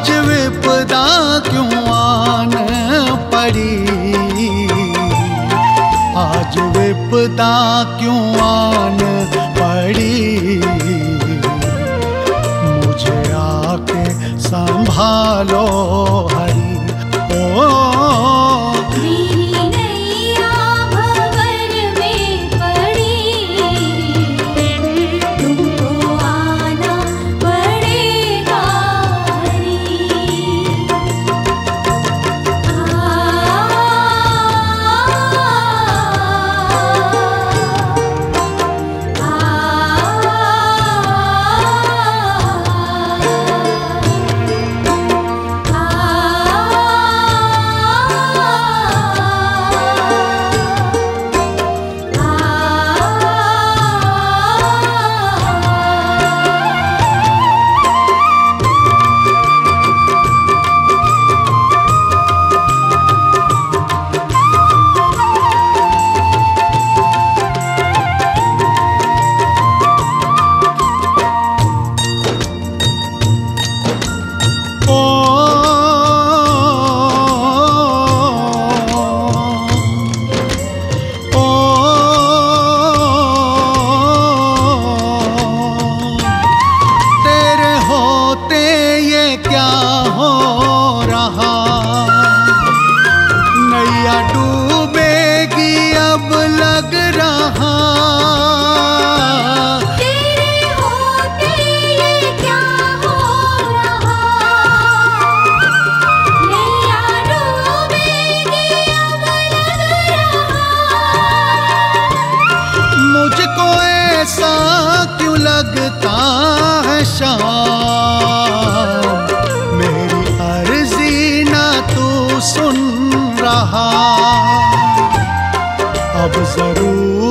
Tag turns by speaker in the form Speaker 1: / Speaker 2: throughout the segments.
Speaker 1: आज विपदा क्यों आन पड़ी? आज विपदा क्यों आन पड़ी? मुझे आके संभालो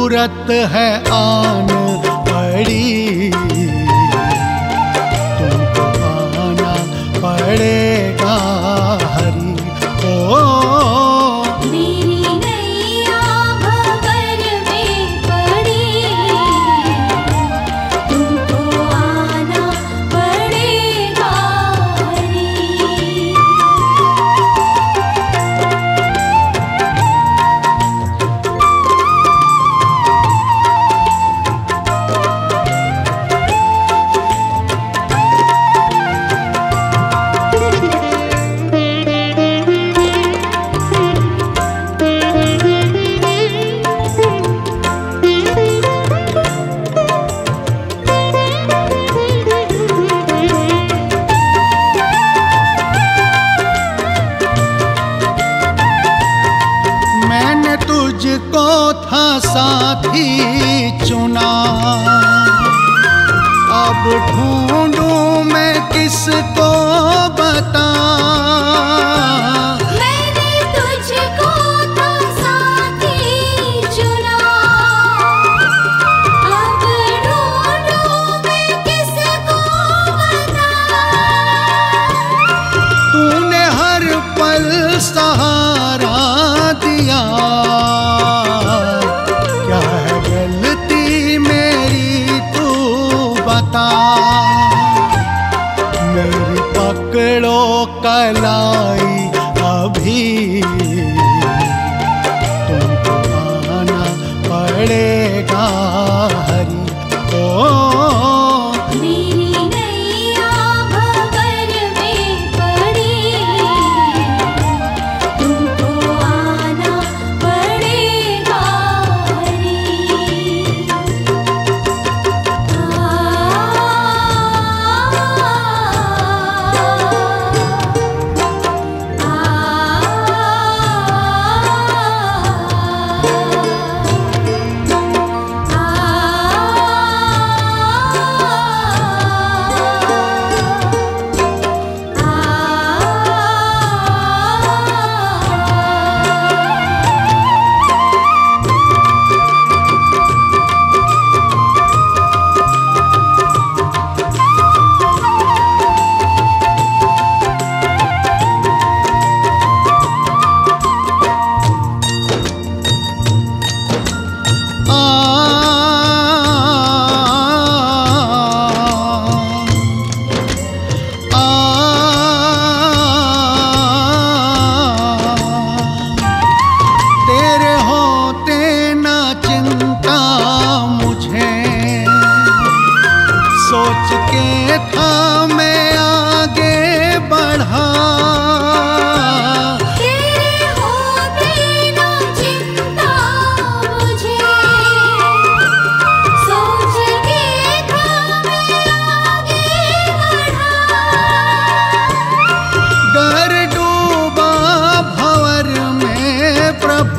Speaker 1: मूरत है आन पड़ी। तुमको आना पड़ेगा। ढूंढ पकड़ो कलाई अभी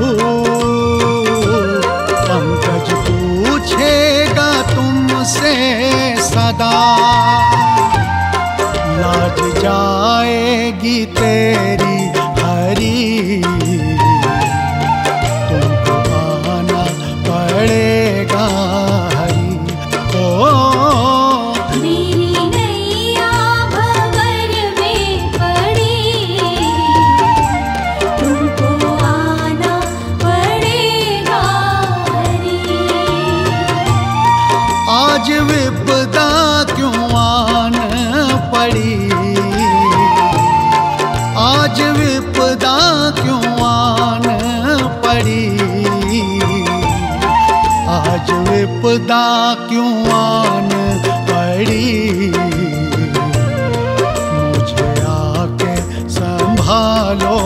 Speaker 1: प्रभु पंकज पूछेगा तुमसे सदा। विपदा क्यों आन पड़ी? आज विपदा क्यों आन पड़ी? आज विपदा क्यों आन पड़ी? मुझे आके संभालो